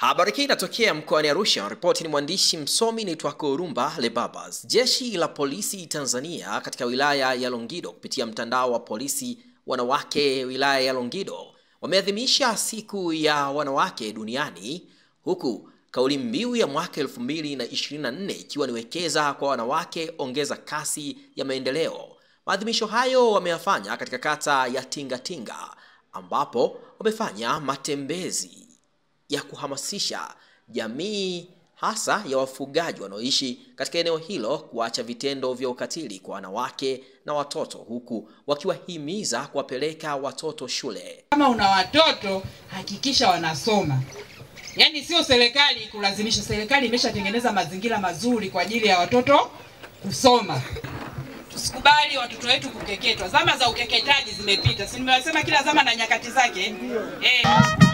Habari hii inatokea mkoani Arusha. Ripoti ni mwandishi msomi naitwako Rumba Lebabas. Jeshi la polisi Tanzania katika wilaya ya Longido kupitia mtandao wa polisi wanawake wilaya ya Longido wameadhimisha siku ya wanawake duniani huku kauli mbiu ya mwaka 2024 ikiwa ni wekeza kwa wanawake, ongeza kasi ya maendeleo. Maadhimisho hayo wameyafanya katika kata ya Tingatinga ambapo wamefanya matembezi ya kuhamasisha jamii hasa ya wafugaji wanaoishi katika eneo hilo kuacha vitendo vya ukatili kwa wanawake na watoto huku wakiwahimiza kuwapeleka watoto shule. Kama una watoto hakikisha wanasoma. Yaani sio serikali kulazimisha, serikali imeshatengeneza mazingira mazuri kwa ajili ya watoto kusoma. Tusikubali watoto wetu kukeketwa. Zama za ukeketaji zimepita, si nimewasema kila zama na nyakati zake eh.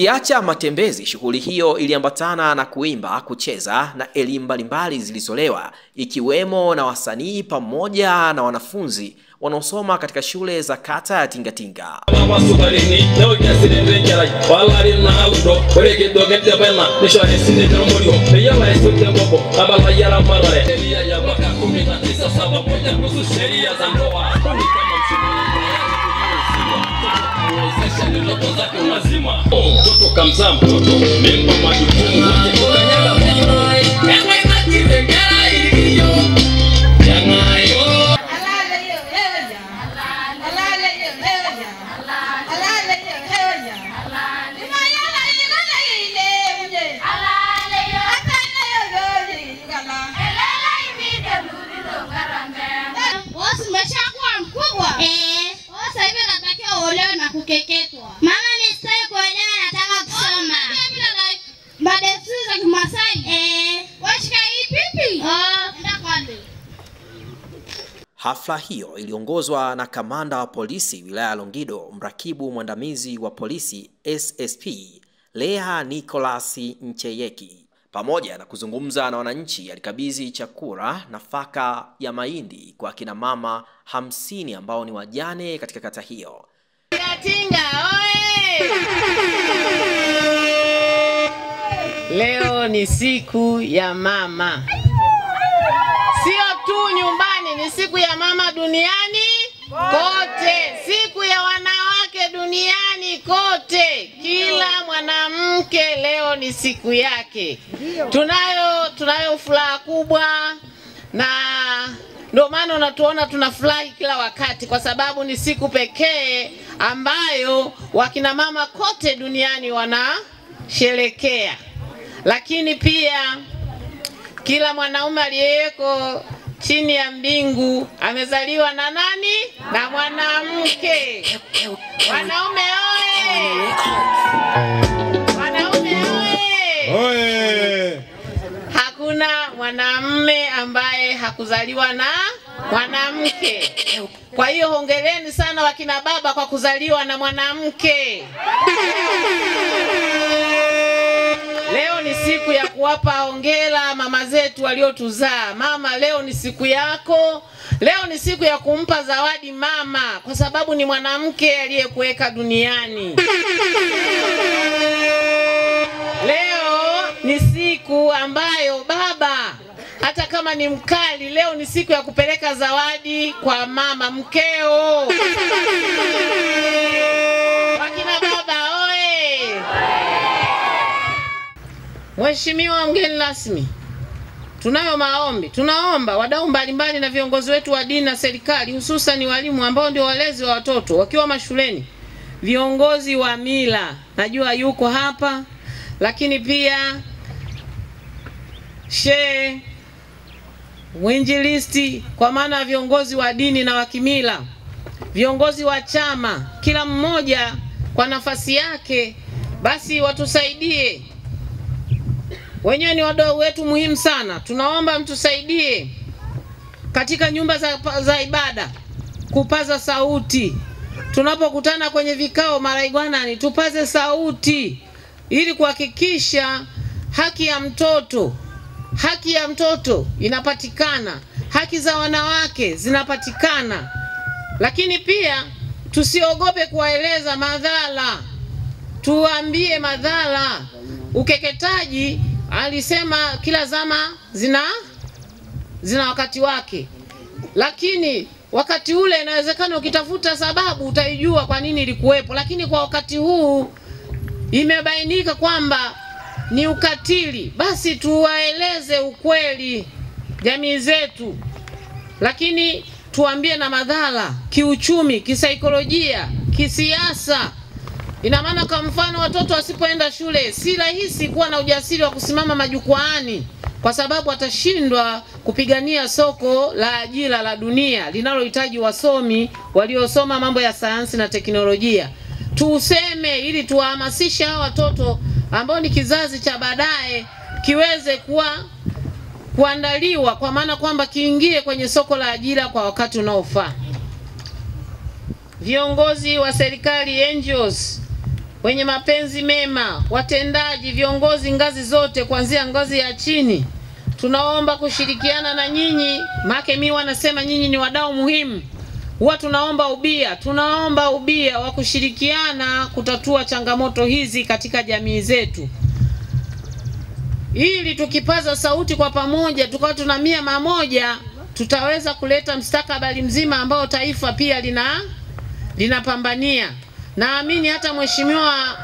Ukiacha matembezi, shughuli hiyo iliambatana na kuimba, kucheza na elimu mbalimbali zilizolewa ikiwemo na wasanii pamoja na wanafunzi wanaosoma katika shule za kata ya Tingatinga. ndoto zake unazima mtoto kamzaa mtoto majukumu kukanyaga Hafla hiyo iliongozwa na kamanda wa polisi wilaya ya Longido, mrakibu mwandamizi wa polisi SSP Leha Nicholas Ncheyeki, pamoja na kuzungumza na wananchi. Alikabidhi chakula, nafaka ya mahindi kwa kina mama hamsini ambao ni wajane katika kata hiyo. Tinga oye! Leo ni siku ya mama, sio tu nyumbani, ni siku ya mama duniani kote, siku ya wanawake duniani kote. Kila mwanamke leo ni siku yake. Tunayo tunayo furaha kubwa na ndio maana unatuona tunafurahi kila wakati, kwa sababu ni siku pekee ambayo wakina mama kote duniani wanasherekea. Lakini pia kila mwanaume aliyeko chini ya mbingu amezaliwa na nani? Na mwanamke. Wanaume oye! Wanaume oye! Hakuna mwanamume ambaye hakuzaliwa na mwanamke. Kwa hiyo hongereni sana wakina baba kwa kuzaliwa na mwanamke. Leo ni siku ya kuwapa hongera mama zetu waliotuzaa. Mama, leo ni siku yako. Leo ni siku ya kumpa zawadi mama, kwa sababu ni mwanamke aliyekuweka duniani. Leo ni siku ambayo baba hata kama ni mkali, leo ni siku ya kupeleka zawadi kwa mama mkeo. Mheshimiwa mgeni rasmi, tunayo maombi. Tunaomba wadau mbalimbali na viongozi wetu wa dini na serikali, hususan walimu ambao ndio walezi wa watoto wakiwa mashuleni, viongozi wa mila, najua yuko hapa, lakini pia shehe, mwinjilisti, kwa maana ya viongozi wa dini na wa kimila, viongozi wa chama, kila mmoja kwa nafasi yake, basi watusaidie wenyewe ni wadau wetu muhimu sana. Tunaomba mtusaidie katika nyumba za, za ibada kupaza sauti tunapokutana kwenye vikao maraigwanani, tupaze sauti ili kuhakikisha haki ya mtoto haki ya mtoto inapatikana, haki za wanawake zinapatikana, lakini pia tusiogope kuwaeleza madhara, tuwaambie madhara. Ukeketaji alisema kila zama zina zina wakati wake, lakini wakati ule inawezekana ukitafuta sababu utaijua kwa nini ilikuwepo, lakini kwa wakati huu imebainika kwamba ni ukatili. Basi tuwaeleze ukweli jamii zetu, lakini tuambie na madhara kiuchumi, kisaikolojia, kisiasa. Ina maana kwa mfano watoto wasipoenda shule, si rahisi kuwa na ujasiri wa kusimama majukwaani, kwa sababu atashindwa kupigania soko la ajira la dunia linalohitaji wasomi waliosoma mambo ya sayansi na teknolojia. Tuuseme ili tuwahamasishe hawa watoto ambao ni kizazi cha baadaye kiweze kuwa kuandaliwa, kwa maana kwamba kiingie kwenye soko la ajira kwa wakati unaofaa. Viongozi wa serikali, NGOs, wenye mapenzi mema, watendaji, viongozi ngazi zote, kuanzia ngazi ya chini, tunaomba kushirikiana na nyinyi, make mi wanasema nyinyi ni wadau muhimu. Huwa tunaomba ubia, tunaomba ubia wa kushirikiana kutatua changamoto hizi katika jamii zetu, ili tukipaza sauti kwa pamoja, tukawa tuna mia mamoja, tutaweza kuleta mstakabali mzima ambao taifa pia lina linapambania. Naamini hata Mheshimiwa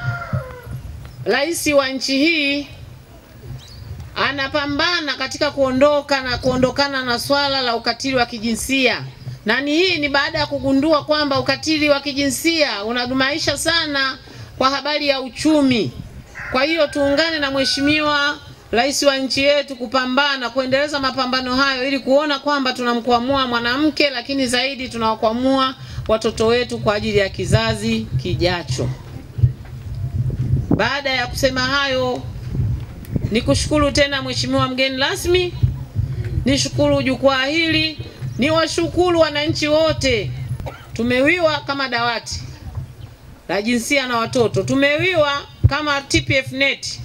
Rais wa nchi hii anapambana katika kuondoka na kuondokana na swala la ukatili wa kijinsia na ni hii ni baada ya kugundua kwamba ukatili wa kijinsia unadumaisha sana kwa habari ya uchumi. Kwa hiyo tuungane na Mheshimiwa Rais wa nchi yetu kupambana kuendeleza mapambano hayo ili kuona kwamba tunamkwamua mwanamke, lakini zaidi tunawakwamua watoto wetu kwa ajili ya kizazi kijacho. Baada ya kusema hayo, nikushukuru tena Mheshimiwa mgeni rasmi, nishukuru jukwaa hili niwashukuru wananchi wote. Tumewiwa kama dawati la jinsia na watoto, tumewiwa kama TPF net,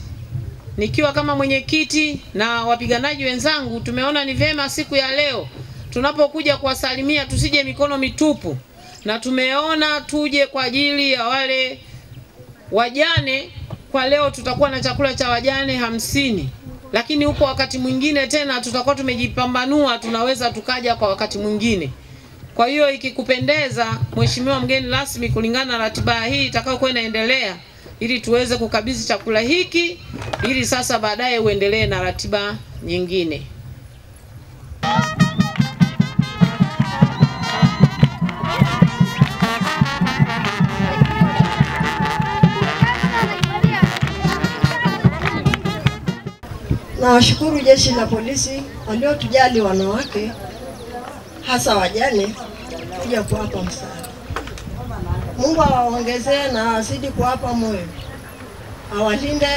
nikiwa kama mwenyekiti na wapiganaji wenzangu, tumeona ni vyema siku ya leo tunapokuja kuwasalimia tusije mikono mitupu, na tumeona tuje kwa ajili ya wale wajane. Kwa leo tutakuwa na chakula cha wajane hamsini lakini huko wakati mwingine tena tutakuwa tumejipambanua, tunaweza tukaja kwa wakati mwingine. Kwa hiyo ikikupendeza, Mheshimiwa mgeni rasmi, kulingana na ratiba hii itakayokuwa inaendelea, ili tuweze kukabidhi chakula hiki, ili sasa baadaye uendelee na ratiba nyingine. Nawashukuru jeshi la polisi waliotujali wanawake, hasa wajane, kuja kuwapa msaada. Mungu awaongezee na azidi kuwapa moyo, awalinde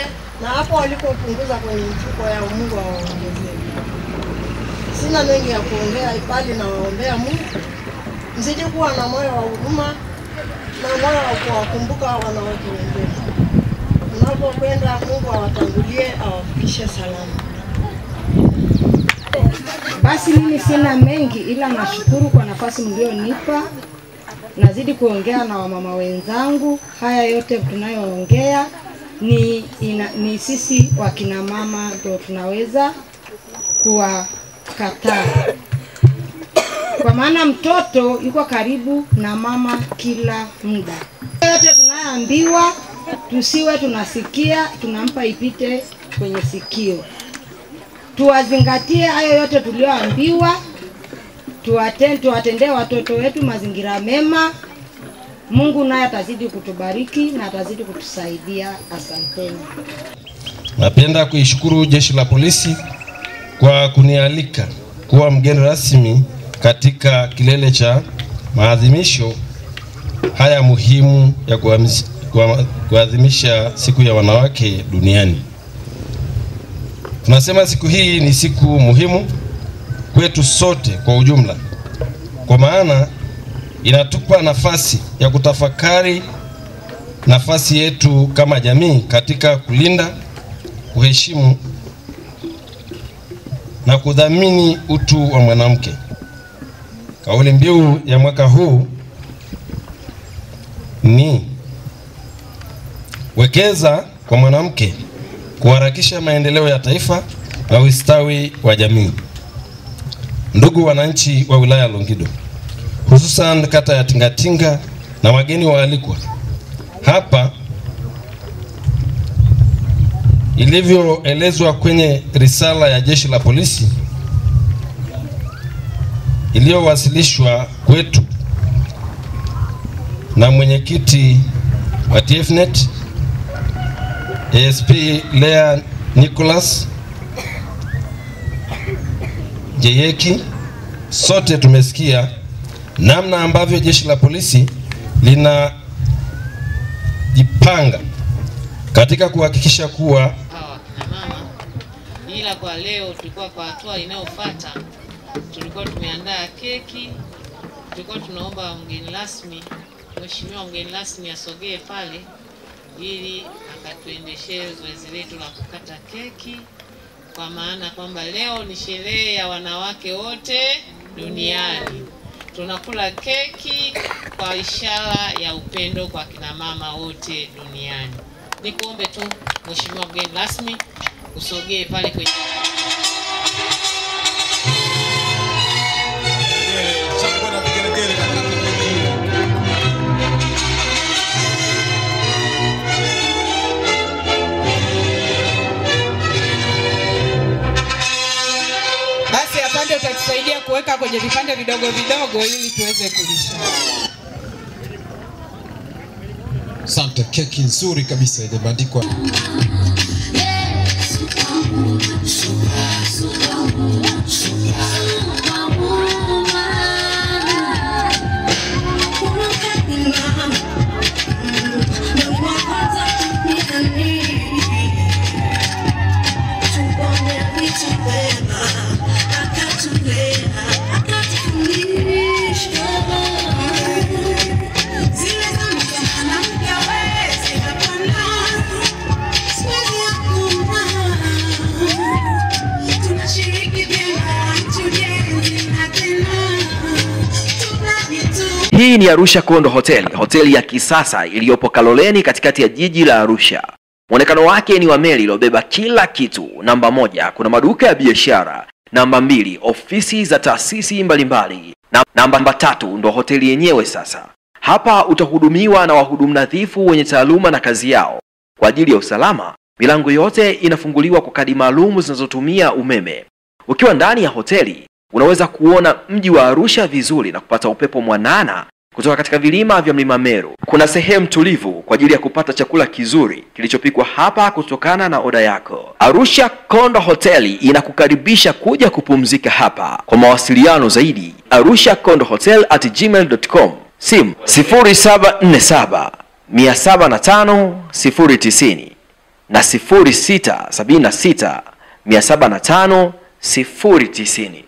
na hapo walipopunguza kwenye mfuko yao, Mungu awaongezee. Sina mengi ya kuongea, bali nawaombea Mungu mzidi kuwa na moyo wa huruma na moyo wa kuwakumbuka wanawake wengine unapokwenda Mungu awatangulie awafikishe salama. Basi mimi sina mengi, ila nashukuru kwa nafasi mlionipa. Nazidi kuongea na wamama wenzangu. Haya yote tunayoongea ni, ina, ni sisi wakina mama ndio tunaweza kuwakataa, kwa maana mtoto yuko karibu na mama kila muda. Yote tunayoambiwa tusiwe tunasikia tunampa ipite kwenye sikio. Tuwazingatie hayo yote tulioambiwa, tuwatendee tuwatendee watoto wetu mazingira mema. Mungu naye atazidi kutubariki na atazidi kutusaidia. Asanteni. Napenda kuishukuru jeshi la polisi kwa kunialika kuwa mgeni rasmi katika kilele cha maadhimisho haya muhimu ya kuadhimisha siku ya wanawake duniani. Tunasema siku hii ni siku muhimu kwetu sote kwa ujumla, kwa maana inatupa nafasi ya kutafakari nafasi yetu kama jamii katika kulinda, kuheshimu na kudhamini utu wa mwanamke. Kauli mbiu ya mwaka huu ni wekeza kwa mwanamke, kuharakisha maendeleo ya taifa na ustawi wa jamii. Ndugu wananchi wa wilaya ya Longido, hususan kata ya Tingatinga na wageni waalikwa, hapa ilivyoelezwa kwenye risala ya jeshi la polisi iliyowasilishwa kwetu na mwenyekiti wa TFNet ASP Lea Nicholas Jeyeki, sote tumesikia namna ambavyo jeshi la polisi linajipanga katika kuhakikisha kuwa ila kwa leo tulikuwa kwa hatua inayofuata, tulikuwa tumeandaa keki, tulikuwa tunaomba mgeni rasmi, mheshimiwa mgeni rasmi asogee pale ili akatuendeshee zoezi letu la kukata keki, kwa maana kwamba leo ni sherehe ya wanawake wote duniani. Tunakula keki kwa ishara ya upendo kwa kina mama wote duniani. Nikuombe tu mheshimiwa mgeni rasmi usogee pale kwenye Basi afande, utatusaidia kuweka kwenye vipande vidogo vidogo ili tuweze kulisha. Santa, keki nzuri kabisa imebandikwa. Hii ni Arusha Kondo Hotel, hoteli ya kisasa iliyopo Kaloleni katikati ya jiji la Arusha. Mwonekano wake ni wa meli iliyobeba kila kitu. Namba moja, kuna maduka ya biashara. Namba mbili, ofisi za taasisi mbalimbali. Namba tatu, ndo hoteli yenyewe sasa. Hapa utahudumiwa na wahudumu nadhifu wenye taaluma na kazi yao. Kwa ajili ya usalama, milango yote inafunguliwa kwa kadi maalum zinazotumia umeme. Ukiwa ndani ya hoteli, unaweza kuona mji wa Arusha vizuri na kupata upepo mwanana kutoka katika vilima vya mlima Meru. Kuna sehemu tulivu kwa ajili ya kupata chakula kizuri kilichopikwa hapa kutokana na oda yako. Arusha Kondo Hoteli inakukaribisha kuja kupumzika hapa. Kwa mawasiliano zaidi, arusha kondo hotel at gmail.com, simu 0747 705 090 na 0676 705 090.